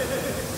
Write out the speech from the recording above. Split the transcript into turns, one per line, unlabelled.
Hehehehe